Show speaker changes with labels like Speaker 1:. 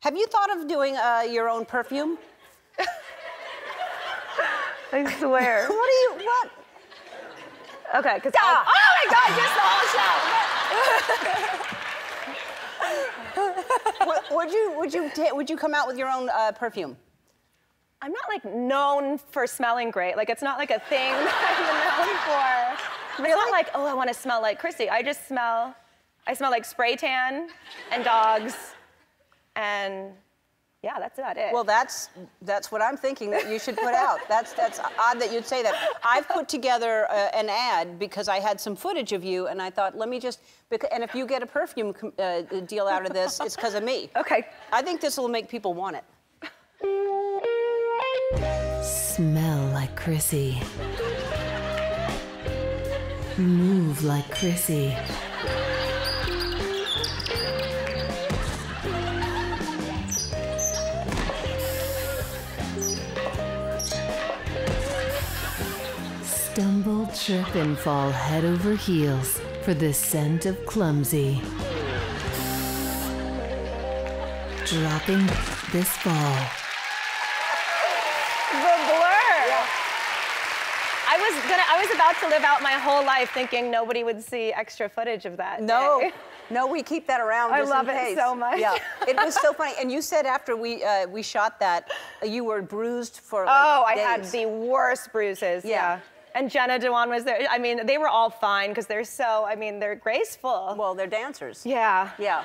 Speaker 1: Have you thought of doing uh, your own perfume?
Speaker 2: I swear.
Speaker 1: What do you what?
Speaker 2: okay, because oh my god, just the whole show.
Speaker 1: Would- would you would you would you come out with your own uh, perfume?
Speaker 2: I'm not like known for smelling great. Like it's not like a thing that I'm known for. It's not like, oh, I want to smell like Chrissy. I just smell, I smell like spray tan and dogs, and yeah, that's about it.
Speaker 1: Well, that's that's what I'm thinking that you should put out. That's that's odd that you'd say that. I've put together uh, an ad because I had some footage of you, and I thought, let me just. And if you get a perfume uh, deal out of this, it's because of me.
Speaker 2: okay.
Speaker 1: I think this will make people want it.
Speaker 3: Smell like Chrissy. Move like Chrissy. Stumble, trip, and fall head over heels for the scent of clumsy. Dropping this fall.
Speaker 2: The blur. I was gonna. I was about to live out my whole life thinking nobody would see extra footage of that.
Speaker 1: No,
Speaker 2: day.
Speaker 1: no, we keep that around.
Speaker 2: I
Speaker 1: just
Speaker 2: love
Speaker 1: in
Speaker 2: it
Speaker 1: case.
Speaker 2: so much.
Speaker 1: Yeah, it was so funny. And you said after we uh, we shot that, uh, you were bruised for. Like,
Speaker 2: Oh, I had the worst bruises.
Speaker 1: Yeah.
Speaker 2: Yeah. And Jenna Dewan was there. I mean, they were all fine because they're so. I mean, they're graceful.
Speaker 1: Well, they're dancers.
Speaker 2: yeah.
Speaker 1: Yeah.